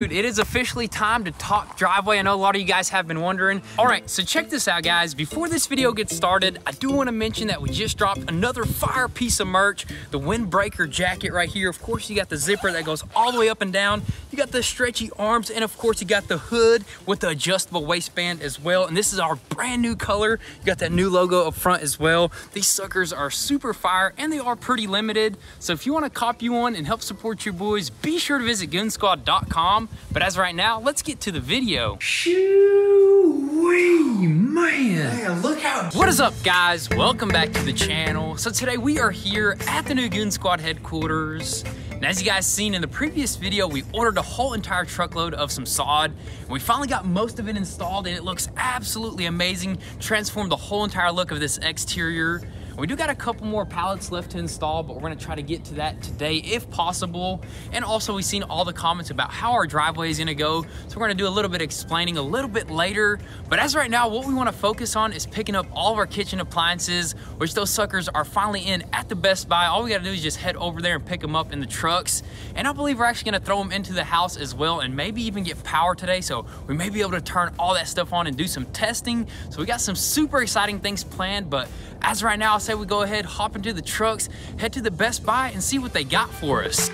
Dude, it is officially time to talk driveway. I know a lot of you guys have been wondering. All right, so check this out, guys. Before this video gets started, I do want to mention that we just dropped another fire piece of merch, the windbreaker jacket right here. Of course, you got the zipper that goes all the way up and down. You got the stretchy arms, and of course, you got the hood with the adjustable waistband as well. And this is our brand new color. You got that new logo up front as well. These suckers are super fire, and they are pretty limited. So if you want to copy one and help support your boys, be sure to visit goonzquad.com but as right now, let's get to the video. Shoo-wee, man. Man, look how... What is up, guys? Welcome back to the channel. So today we are here at the new Goonzquad headquarters. And as you guys seen in the previous video, we ordered a whole entire truckload of some sod. And we finally got most of it installed and it looks absolutely amazing. Transformed the whole entire look of this exterior. We do got a couple more pallets left to install, but we're gonna try to get to that today if possible. And also we've seen all the comments about how our driveway is gonna go. So we're gonna do a little bit explaining a little bit later. But as right now, what we wanna focus on is picking up all of our kitchen appliances, which those suckers are finally in at the Best Buy. All we gotta do is just head over there and pick them up in the trucks. And I believe we're actually gonna throw them into the house as well and maybe even get power today. So we may be able to turn all that stuff on and do some testing. So we got some super exciting things planned, but as right now, I say we go ahead, hop into the trucks, head to the Best Buy and see what they got for us.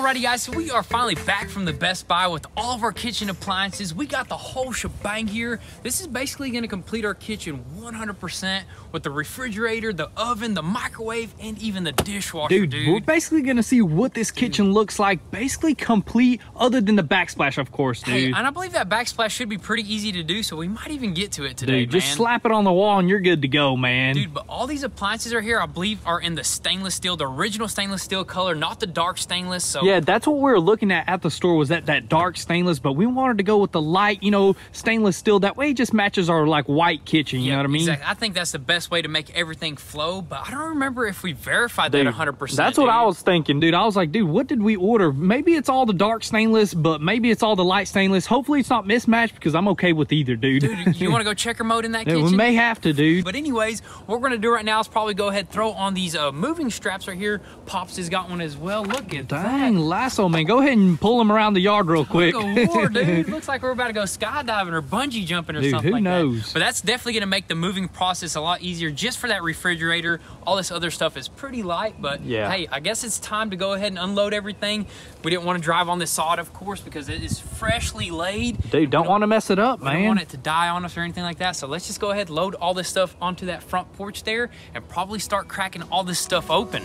Alrighty guys, so we are finally back from the Best Buy with all of our kitchen appliances. We got the whole shebang here. This is basically gonna complete our kitchen 100% with the refrigerator, the oven, the microwave, and even the dishwasher, dude. dude. We're basically gonna see what this kitchen dude. looks like, basically complete, other than the backsplash, of course, dude. Hey, and I believe that backsplash should be pretty easy to do, so we might even get to it today, dude, just slap it on the wall and you're good to go, man. Dude, but all these appliances are here, I believe, are in the stainless steel, the original stainless steel color, not the dark stainless, so... Yeah, that's what we were looking at at the store was that that dark stainless, but we wanted to go with the light, you know, stainless steel. That way it just matches our like white kitchen, you yeah, know what I mean? Exactly. I think that's the best way to make everything flow, but I don't remember if we verified dude, that 100%. That's what I was thinking, dude. I was like, dude, what did we order? Maybe it's all the dark stainless, but maybe it's all the light stainless. Hopefully it's not mismatched because I'm okay with either, dude. Dude, you want to go checker mode in that kitchen? We may have to, dude. But anyways, what we're going to do right now is probably go ahead throw on these uh, moving straps right here. Pops has got one as well. Look at Dang, that. Dang, lasso, man. Go ahead and pull them around the yard real quick. War, dude. Looks like we're about to go skydiving or bungee jumping or dude, something who like knows? that. But that's definitely going to make the moving process a lot easier just for that refrigerator. All this other stuff is pretty light, but yeah. hey, I guess it's time to go ahead and unload everything. We didn't want to drive on this sod, of course, because it is freshly laid. Dude, don't, don't want to mess it up, man. don't want it to die on us or anything like that. So let's just go ahead, and load all this stuff onto that front porch there, and probably start cracking all this stuff open.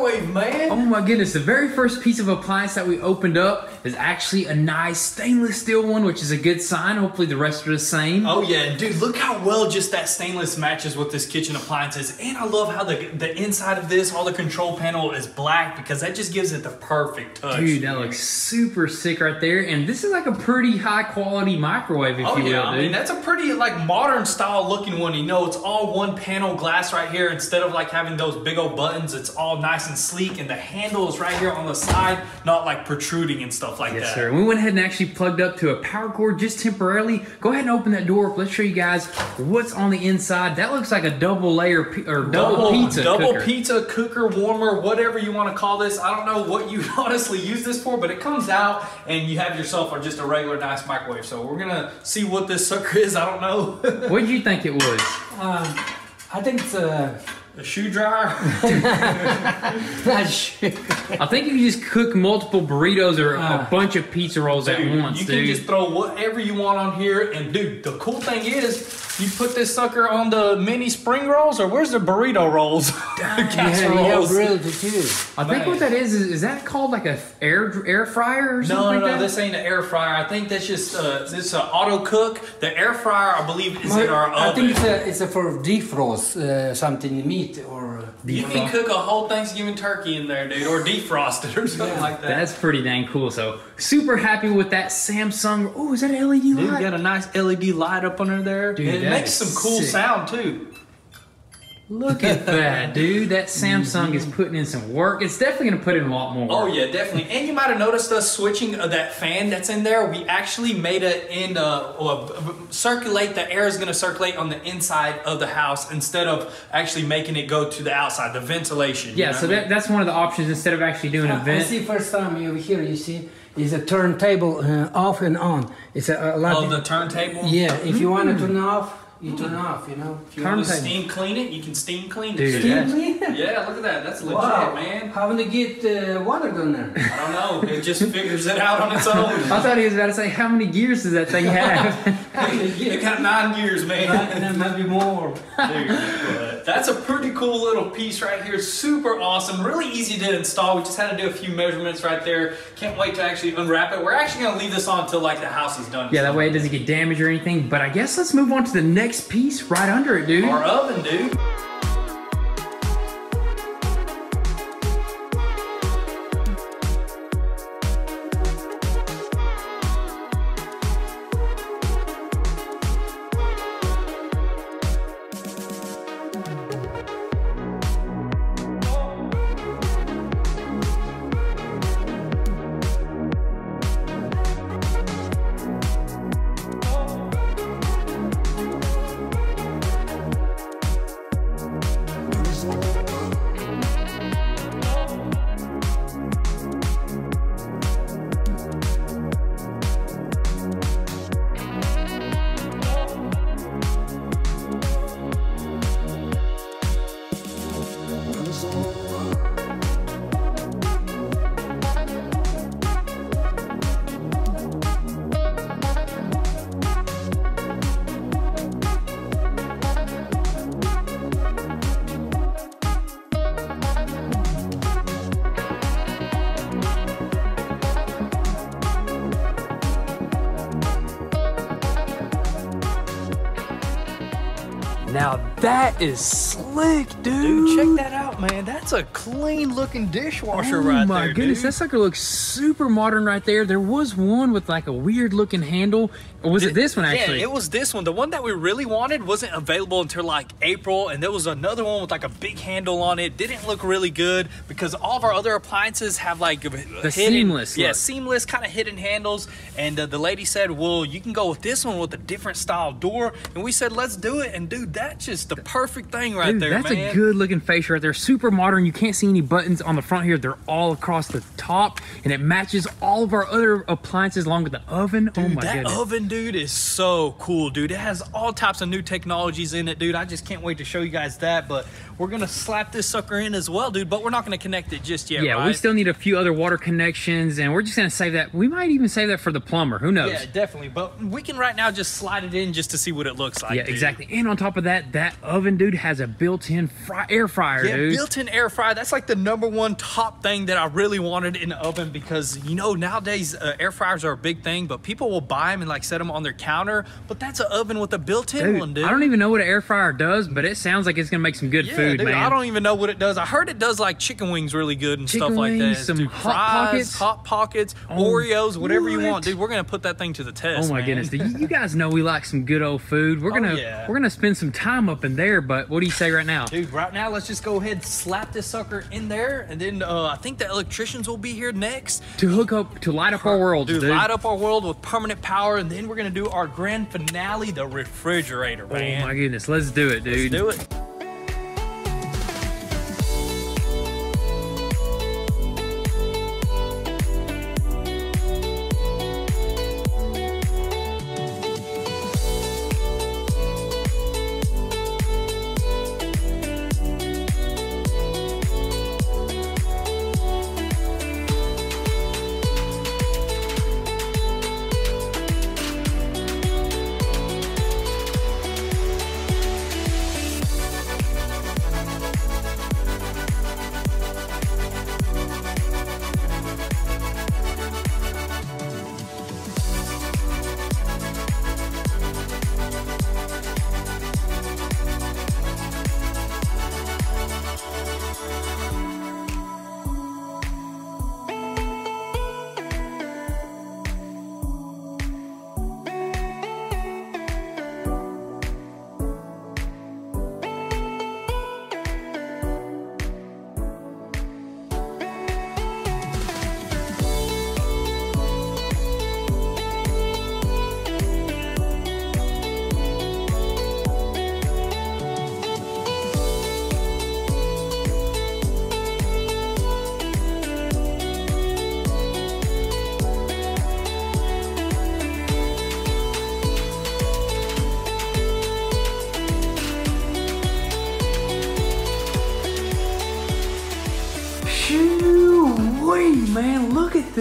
Microwave, man. Oh my goodness, the very first piece of appliance that we opened up is actually a nice stainless steel one, which is a good sign. Hopefully the rest are the same. Oh yeah, dude, look how well just that stainless matches with this kitchen appliances. And I love how the the inside of this, all the control panel is black because that just gives it the perfect touch. Dude, that looks super sick right there. And this is like a pretty high quality microwave, if Oh you will, yeah, I dude. mean that's a pretty like modern style looking one. You know, it's all one panel glass right here instead of like having those big old buttons. It's all nice and sleek, and the handle is right here on the side, not like protruding and stuff like Yes, that. sir. We went ahead and actually plugged up to a power cord just temporarily. Go ahead and open that door up. Let's show you guys what's on the inside. That looks like a double layer pi- or double, pizza double cooker. pizza cooker warmer, whatever you want to call this. I don't know what you honestly use this for, but it comes out and you have yourself or just a regular nice microwave. So we're gonna see what this sucker is. I don't know. What did you think it was? Um, I think it's a. a shoe dryer. Not. I think you can just cook multiple burritos or Ah. a bunch of pizza rolls at Dude, once, you can dude. just throw whatever you want on here, and dude, the cool thing is, you put this sucker on the mini spring rolls, or where's the burrito rolls? Yeah, Casseroles. yeah, grilled too. I think what that is, is is that called like a air air fryer or something No, no, like no. This ain't an air fryer. I think that's just uh, this is an auto cook. The air fryer, I believe, is in our I oven. think it's a, it's a for defrost uh, something meat or. Uh, you can cook a whole Thanksgiving turkey in there, dude, or defrost it or something Yeah. like that. That's pretty dang cool. So super happy with that Samsung. Oh, is that an LED Dude, light? got a nice LED light up under there. Dude, it makes some cool sick. sound too. Look at that, dude. That Samsung is putting in some work. It's definitely gonna put in a lot more. Oh yeah, definitely. And you might have noticed us switching uh, that fan that's in there. We actually made it in uh, uh, circulate. The air is going to circulate on the inside of the house instead of actually making it go to the outside. The ventilation. you Yeah, know so what I that, mean? that's one of the options instead of actually doing a vent. see first time over here. You see, is a turntable uh, off and on. It's a, a lot. oh the turntable. yeah, if you want to turn off, you turn off. You know. If you want to Turntable. steam clean it, you can steam clean it. Dude, too. that's- Steam clean? Yeah, look at that. That's legit, Wow, man. How to get uh, water down there? I don't know. It just figures it out on its own. I thought he was about to say, how many gears does that thing have? it got nine gears, man. and then maybe more. Dude, but that's a pretty cool little piece right here. Super awesome. Really easy to install. We just had to do a few measurements right there. Can't wait to actually unwrap it. We're actually going to leave this on until like the house is done. yeah, that way it doesn't get damaged or anything. But I guess let's move on to the next piece right under it, dude. Our oven, dude. Now that is slick, dude. Dude, check that out, man. That's a clean looking dishwasher Oh right my goodness, dude. that sucker looks super modern right there. There was one with like a weird looking handle. Or was it this one actually? Yeah, it was this one. The one that we really wanted wasn't available until like April, and there was another one with like a big handle on it. Didn't look really good because all of our other appliances have like the seamless yeah, look. seamless kind of hidden handles. And uh, the lady said, "Well, you can go with this one with a different style door." And we said, "Let's do it." And dude, that's just the perfect thing right Dude, there, that's man. a good looking fascia right there. Super modern. You can't see any buttons on the front here. They're all across the top, and it matches all of our other appliances along with the oven. oh Dude, my that goodness. oven, dude, is so cool, dude. It has all types of new technologies in it, dude. I just can't wait to show you guys that. But we're gonna slap this sucker in as well, dude. But we're not gonna connect it just yet, yeah, right? we still need a few other water connections, and we're just gonna save that. We might even save that for the plumber. Who knows? Yeah, definitely. But we can right now just slide it in just to see what it looks like. Yeah, dude. exactly. And on top of that, that, oven, dude, has a built-in fry, air fryer, Yeah, dude. built-in air fryer. That's like the number one top thing that I really wanted in the oven because you know nowadays uh, air fryers are a big thing, but people will buy them and like set them on their counter. But that's an oven with a built-in one, dude. I don't even know what an air fryer does, but it sounds like it's gonna make some good yeah, food, dude, man. I don't even know what it does. I heard it does like chicken wings really good and Chicken stuff like wings, that. some dude, Hot fries, Pockets. hot pockets, Oh, Oreos, whatever you want, dude. We're gonna put that thing to the test. Oh my man. goodness, dude, you guys know we like some good old food. We're gonna Oh, yeah. we're gonna spend some time up in there, but what do you say right now? Dude, right now, let's just go ahead and slap this sucker in there, and then uh, I think the electricians will be here next. To hook up to light up our world, Dude, dude. light up our world with permanent power, and then we're gonna do our grand finale, the refrigerator, Oh my goodness, let's do it, dude. Let's do it.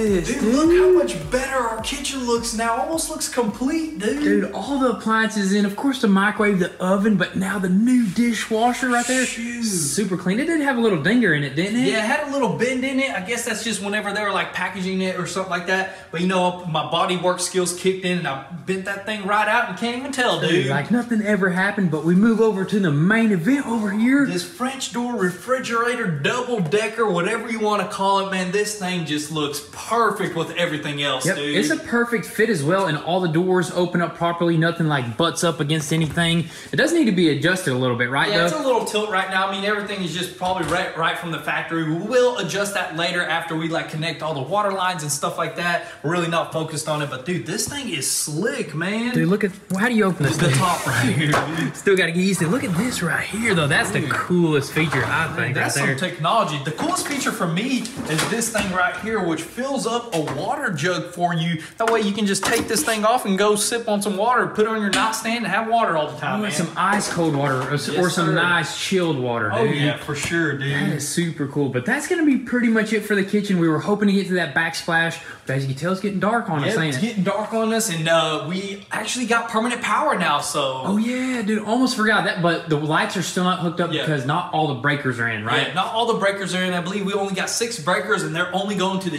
This, Dude, look how much better our kitchen looks now. Almost looks complete, dude. Dude, all the appliances in, of course, the microwave, the oven, but now the new dishwasher right there. Shoot. Super clean. It did have a little dinger in it, didn't it? Yeah, it had a little bend in it. I guess that's just whenever they were like packaging it or something like that. But you know, my body work skills kicked in and I bent that thing right out and can't even tell, dude. Like nothing ever happened, but we move over to the main event over here. This French door refrigerator, double decker, whatever you want to call it, man, this thing just looks perfect with everything else, Yep, dude. it's a perfect fit as well, and all the doors open up properly. Nothing like butts up against anything. It does need to be adjusted a little bit, right? yeah, it's a little tilt right now. I mean, everything is just probably right, right from the factory. We will adjust that later after we like connect all the water lines and stuff like that. We're really not focused on it, but dude, this thing is slick, man. Dude, look at how do you open this the top right here. dude. Still got to get used to. it. Look at this right here, though. That's the coolest feature I think That's right some technology. The coolest feature for me is this thing right here, which fills up a water jug for you. That way you can just take this thing off and go sip on some water, put it on your nightstand, and have water all the time, want man. some ice cold water or, s- or some sir. nice chilled water, dude. oh yeah, for sure, dude. is super cool. But that's going to be pretty much it for the kitchen. We were hoping to get to that backsplash, but as you can tell, it's getting dark on us, Yeah, ain't it's it? getting dark on us, and uh, we actually got permanent power now. So Oh yeah, dude, almost forgot that. But the lights are still not hooked up Yeah. because not all the breakers are in, right? Yeah, not all the breakers are in. I believe we only got six breakers, and they're only going to the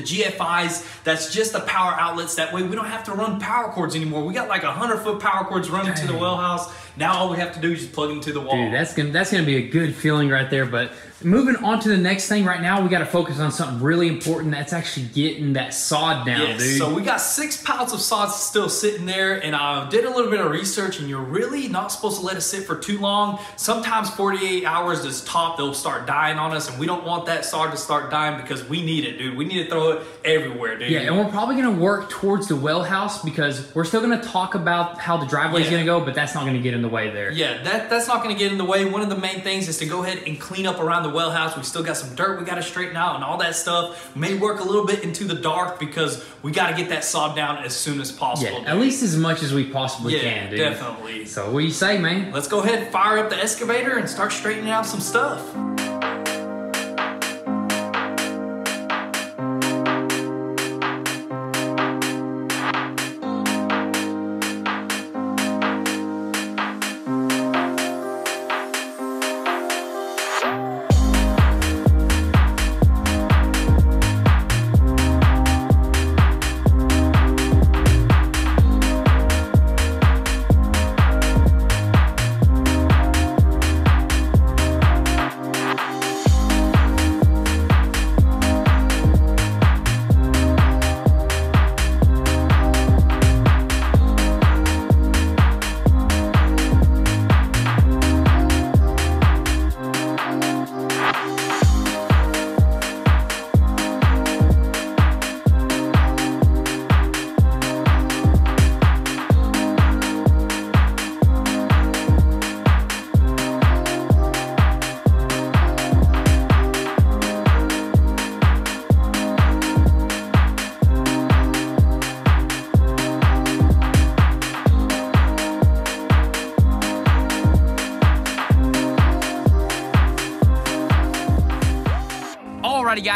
GFIs. That's just the power outlets. That way, we don't have to run power cords anymore. We got like a hundred foot power cords running to the well house. Now all we have to do is just plug them to the wall. Dude, that's gonna that's gonna be a good feeling right there. But moving on to the next thing, right now we got to focus on something really important. That's actually getting that sod down, Yes, dude. so we got six pallets of sod still sitting there, and I did a little bit of research, and you're really not supposed to let it sit for too long. Sometimes 48 hours is top, they'll start dying on us, and we don't want that sod to start dying because we need it, dude. We need to throw it everywhere, dude. yeah, and we're probably gonna work towards the well house because we're still gonna talk about how the driveway's Yeah. gonna go, but that's not gonna get in the way there. Yeah, that, that's not going to get in the way. One of the main things is to go ahead and clean up around the well house. We still got some dirt we got to straighten out and all that stuff. May work a little bit into the dark because we got to get that sod down as soon as possible. Yeah, at least as much as we possibly Yeah, can, dude. definitely. So what do you say, man? Let's go ahead and fire up the excavator and start straightening out some stuff.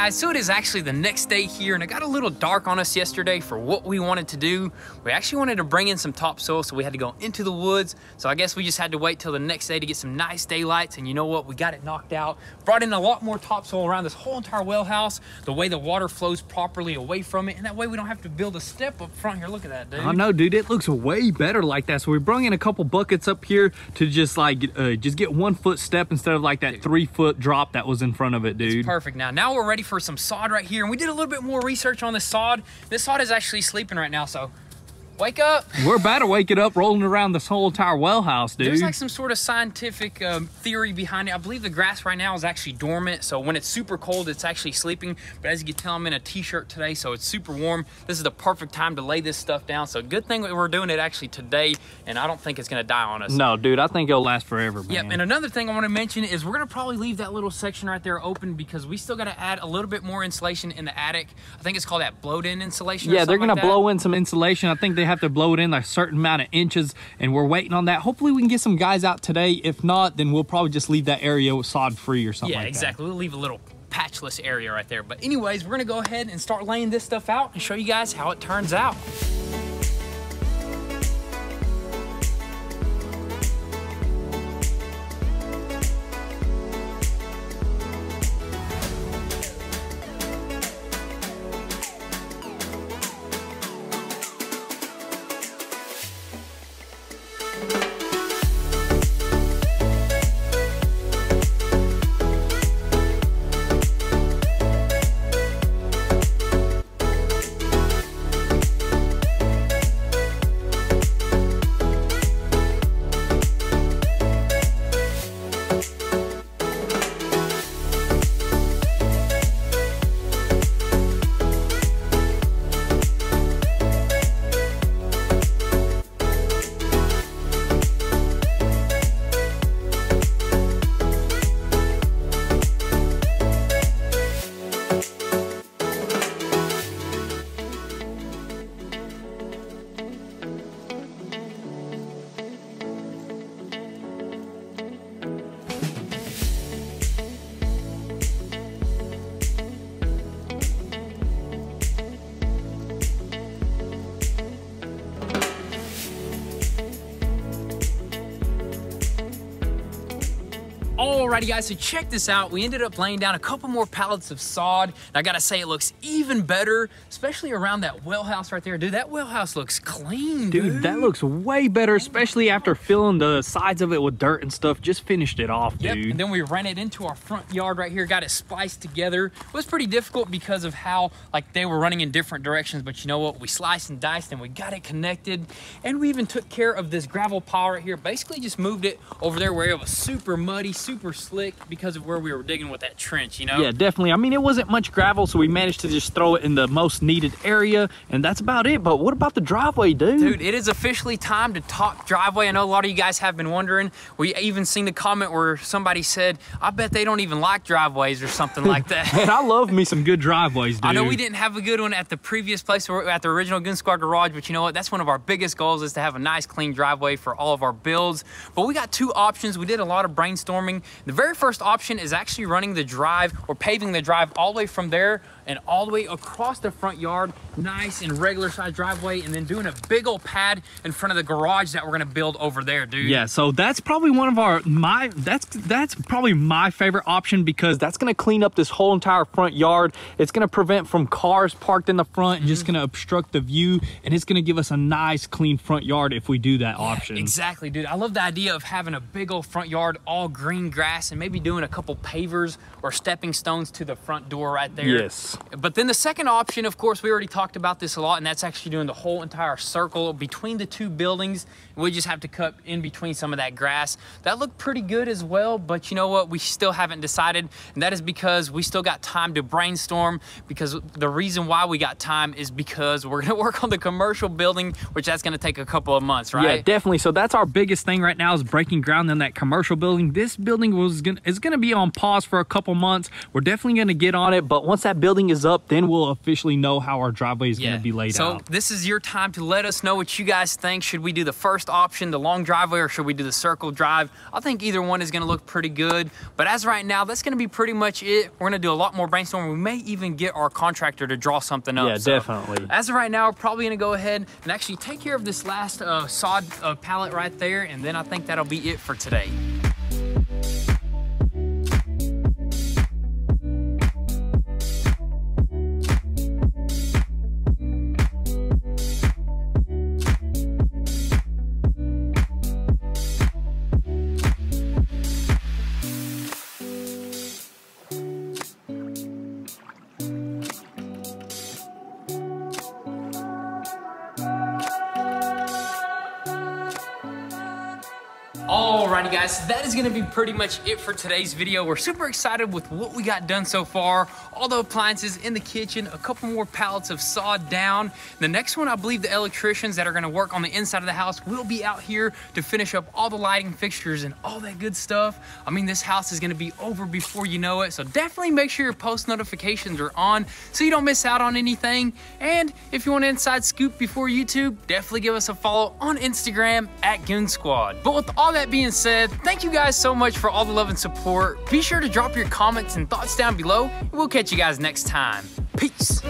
Guys, so it is actually the next day here and it got a little dark on us yesterday for what we wanted to do. We actually wanted to bring in some topsoil so we had to go into the woods. So I guess we just had to wait till the next day to get some nice daylights and you know what, we got it knocked out. Brought in a lot more topsoil around this whole entire well house, the way the water flows properly away from it and that way we don't have to build a step up front here. Look at that dude. I know, dude. It looks way better like that. So we brought in a couple buckets up here to just like uh, just get one foot step instead of like that three foot drop that was in front of it, dude. Perfect. Now, now we're ready for some sod right here. And we did a little bit more research on this sod. This sod is actually sleeping right now, so Wake up. We're about to wake it up rolling around this whole entire well house, dude. There's like some sort of scientific um, theory behind it. I believe the grass right now is actually dormant. So when it's super cold, it's actually sleeping. But as you can tell, I'm in a t-shirt today, so it's super warm. This is the perfect time to lay this stuff down. So good thing we're doing it actually today, and I don't think it's gonna die on us. No, dude, I think it'll last forever, man. Yep, and another thing I wanna mention is we're gonna probably leave that little section right there open because we still gotta add a little bit more insulation in the attic. I think it's called that blowed-in insulation Yeah, they're gonna like blow in some insulation. I think they have to blow it in like certain amount of inches and we're waiting on that. Hopefully we can get some guys out today. If not, then we'll probably just leave that area sod free or something yeah, like exactly. We'll leave a little patchless area right there. But anyways, we're gonna go ahead and start laying this stuff out and show you guys how it turns out. Alrighty guys, so check this out. We ended up laying down a couple more pallets of sod. And I gotta say, it looks even better, especially around that well house right there. Dude, that well house looks clean, dude. Dude, that looks way better, especially after filling the sides of it with dirt and stuff. Just finished it off, Yep, dude. and then we ran it into our front yard right here, got it spliced together. It was pretty difficult because of how like they were running in different directions, but you know what? We sliced and diced and we got it connected. And we even took care of this gravel pile right here. Basically just moved it over there where it was super muddy, super slick because of where we were digging with that trench, you know? Yeah, definitely. I mean, it wasn't much gravel, so we managed to just throw it in the most needed area, and that's about it. But what about the driveway, dude? Dude, it is officially time to talk driveway. I know a lot of you guys have been wondering. We even seen the comment where somebody said, I bet they don't even like driveways or something like that. Man, I love me some good driveways, dude. I know we didn't have a good one at the previous place, or at the original Goonzquad garage, but you know what? That's one of our biggest goals is to have a nice, clean driveway for all of our builds. But we got two options. We did a lot of brainstorming. The very first option is actually running the drive or paving the drive all the way from there and all the way across the front yard, nice and regular size driveway, and then doing a big old pad in front of the garage that we're gonna build over there, dude. Yeah, so that's probably one of our my that's that's probably my favorite option because that's gonna clean up this whole entire front yard. It's gonna prevent from cars parked in the front and just mm-hmm. gonna obstruct the view, and it's gonna give us a nice clean front yard if we do that option. Exactly, dude. I love the idea of having a big old front yard, all green grass, and maybe doing a couple pavers or stepping stones to the front door right there. Yes. But then the second option, of course, we already talked about this a lot, and that's actually doing the whole entire circle between the two buildings. We just have to cut in between some of that grass. That looked pretty good as well, but you know what? We still haven't decided, and that is because we still got time to brainstorm. Because the reason why we got time is because we're gonna work on the commercial building, which that's gonna take a couple of months, right? Yeah, definitely. So that's our biggest thing right now is breaking ground in that commercial building. This building was gonna is gonna be on pause for a couple months. We're definitely gonna get on it, but once that building ceiling is up, then we'll officially know how our driveway is gonna be laid so out. So this is your time to let us know what you guys think. Should we do the first option, the long driveway, or should we do the circle drive? I think either one is gonna look pretty good. But as right now, that's gonna be pretty much it. We're gonna do a lot more brainstorming. We may even get our contractor to draw something up. Yeah, So, definitely. As of right now, we're probably gonna go ahead and actually take care of this last uh, sod uh, pallet right there, and then I think that'll be it for today. All Alrighty guys, that is gonna be pretty much it for today's video. We're super excited with what we got done so far. All the appliances in the kitchen, a couple more pallets of sawed down. The next one, I believe the electricians that are gonna work on the inside of the house will be out here to finish up all the lighting fixtures and all that good stuff. I mean, this house is gonna be over before you know it, so definitely make sure your post notifications are on so you don't miss out on anything. And if you want an inside scoop before YouTube, definitely give us a follow on Instagram at Goonzquad. But with all that being said, thank you guys so much for all the love and support. Be sure to drop your comments and thoughts down below, and we'll catch you guys next time. Peace.